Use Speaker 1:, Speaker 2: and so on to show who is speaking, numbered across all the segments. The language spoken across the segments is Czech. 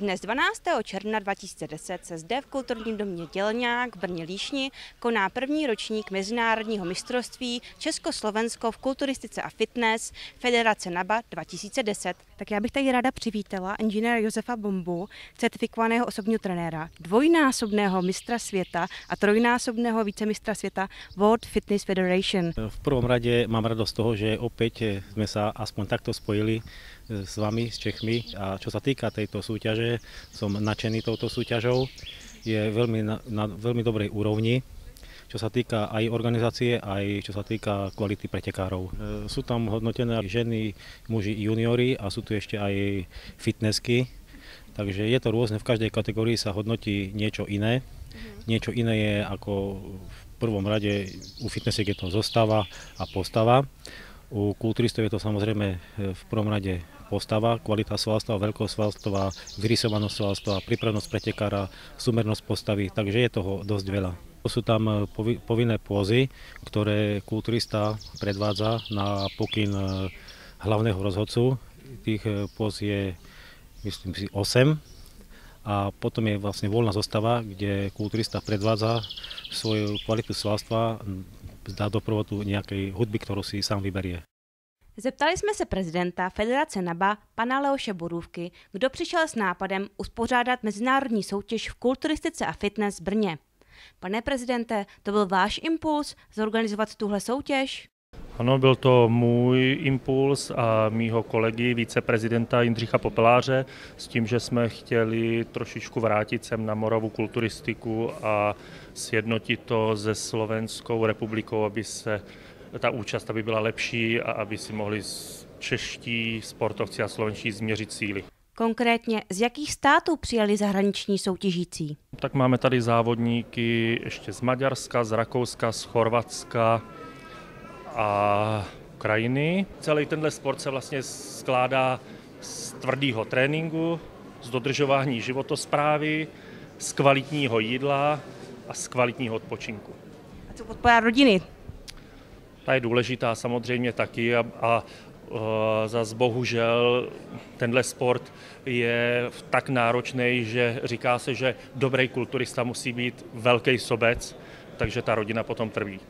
Speaker 1: Dnes 12. června 2010 se zde v kulturním domě Dělňák v Brně Líšni koná první ročník Mezinárodního mistrovství Československo v kulturistice a fitness Federace NABA 2010. Tak já bych tady ráda přivítala inženýra Josefa Bombu, certifikovaného osobního trenéra, dvojnásobného mistra světa a trojnásobného vícemistra světa World Fitness Federation.
Speaker 2: V prvom rade mám radosť z toho, že opäť sme sa aspoň takto spojili s vami, s Čechmi a čo sa týka tejto súťaže, som nadšený touto súťažou. Je veľmi na, na veľmi dobrej úrovni, čo sa týka aj organizácie, aj čo sa týka kvality pretekárov. E, Sú tam hodnotené ženy, muži, juniori a sú tu ešte aj fitnessky, takže je to rôzne, v každej kategórii sa hodnotí niečo iné. Niečo iné je ako v prvom rade u fitnessiek je to zostava a postava. U kulturistov je to samozrejme e, v prvom rade postava, kvalita svalstva, veľkosť svalstva, vyrysovanosť svalstva, pripravnosť pretekára, sumernosť postavy, takže je toho dosť veľa. Sú tam e, povi- povinné pózy, ktoré kulturista predvádza na pokyn e, hlavného rozhodcu. Tých e, póz je, myslím si, 8 a potom je vlastne voľná zostava, kde kulturista predvádza svoju kvalitu svalstva, dá doprovodu nejakej hudby, ktorú si sám vyberie.
Speaker 1: Zeptali jsme se prezidenta Federace NABA, pana Leoše Borůvky, kdo přišel s nápadem uspořádat mezinárodní soutěž v kulturistice a fitness v Brně. Pane prezidente, to byl váš impuls zorganizovat tuhle soutěž?
Speaker 3: Ano, byl to můj impuls a mýho kolegy, viceprezidenta Jindřicha Popeláře, s tím, že jsme chtěli trošičku vrátit sem na Moravu kulturistiku a sjednotit to se Slovenskou republikou, aby se ta účast aby byla lepší a aby si mohli čeští sportovci a slovenští změřit síly.
Speaker 1: Konkrétně z jakých států přijeli zahraniční soutěžící?
Speaker 3: Tak máme tady závodníky ještě z Maďarska, z Rakouska, z Chorvatska a Ukrajiny. Celý tenhle sport se vlastně skládá z tvrdého tréninku, z dodržování životosprávy, z kvalitního jídla a z kvalitního odpočinku.
Speaker 1: A co podpora rodiny?
Speaker 3: Ta je důležitá samozřejmě taky a, a zase bohužel tenhle sport je tak náročný, že říká se, že dobrý kulturista musí být velký sobec, takže ta rodina potom trví.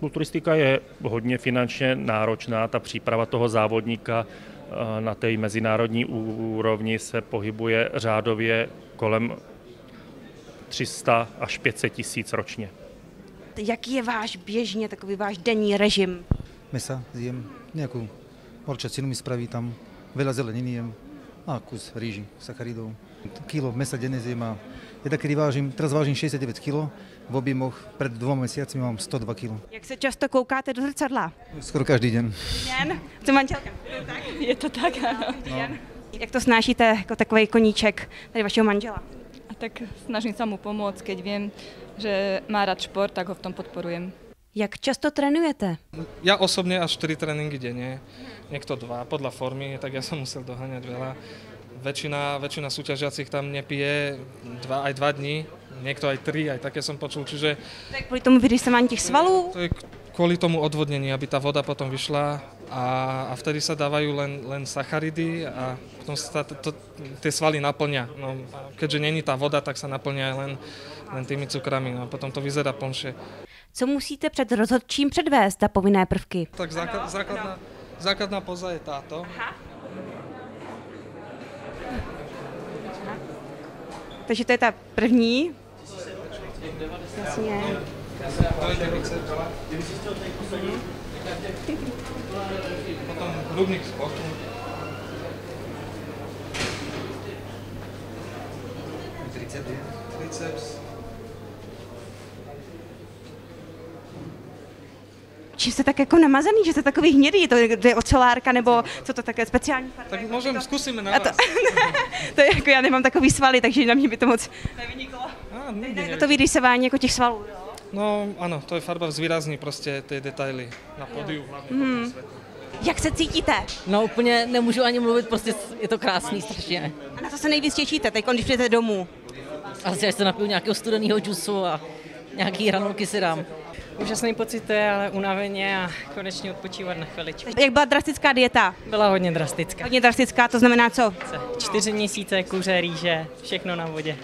Speaker 3: Kulturistika je hodně finančně náročná, ta příprava toho závodníka eh, na té mezinárodní úrovni se pohybuje řádově kolem 300 až 500 tisíc ročně.
Speaker 1: Jaký je váš běžně takový váš denní režim?
Speaker 4: mesa zjem, nejakú morčacinu mi spraví tam, veľa zeleniny jem a kus rýži, sacharidov. Kilo mesa denne zjem a ja takedy vážim, teraz vážim 69 kg, v objemoch pred dvoma mesiacmi mám 102 kg.
Speaker 1: Jak se často koukáte do zrcadla?
Speaker 4: Skoro každý deň.
Speaker 1: Den? Co manželka?
Speaker 5: Je to tak, ano.
Speaker 1: Den? Jak to snášíte jako takový koníček tady vašeho manžela?
Speaker 5: Tak snažím sa mu pomôcť, keď viem, že má rád šport, tak ho v tom podporujem.
Speaker 1: Jak často trénujete?
Speaker 6: Ja osobne až 4 tréningy denne, niekto 2, podľa formy, tak ja som musel doháňať veľa. Väčšina, väčšina súťažiacich tam nepije dva, aj 2 dní, niekto aj 3, aj také som počul, čiže
Speaker 1: To je kvůli tomu vyrysování těch svalů?
Speaker 6: to je kvôli tomu odvodnení, aby tá voda potom vyšla a, a vtedy sa dávajú len, len sacharidy a potom sa to, to, tie svaly naplňa. No, keďže není tá voda, tak sa naplňa len, len tými cukrami no, a potom to vyzerá plnšie.
Speaker 1: Co musíte před rozhodčím předvést za povinné prvky?
Speaker 6: Tak základ, základná, základná poza je táto.
Speaker 1: Takže to je ta první. Jasně.
Speaker 6: Potom hrubník z boku. Triceps.
Speaker 1: Čím jste tak jako namazaný, že jste takový hnědý? To je, to je ocelárka nebo co to také speciální farba?
Speaker 6: Tak môžem, skúsime na
Speaker 1: A to,
Speaker 6: vás.
Speaker 1: to je jako já nemám takový svaly, takže na mě by to moc nevyniklo.
Speaker 6: Á, nikdy
Speaker 1: Ne,
Speaker 6: neviem.
Speaker 1: to vyrysování jako těch svalů. jo.
Speaker 6: No áno, to je farba zvýrazní prostě tie detaily na pódiu, hlavne po tom svete.
Speaker 1: Jak se cítíte?
Speaker 7: No úplně nemůžu ani mluvit, prostě je to krásný strašně.
Speaker 1: A na co se nejvíc těšíte, teď, když přijete domů?
Speaker 7: Asi až se napiju nějakého studeného džusu a nějaký hranolky si dám.
Speaker 8: Úžasný pocit to je, ale unaveně a konečně odpočívat na chviličku.
Speaker 1: Jak byla drastická dieta?
Speaker 8: Byla hodně drastická.
Speaker 1: Hodně drastická, to znamená co?
Speaker 8: Čtyři měsíce kuře, rýže, všechno na vodě.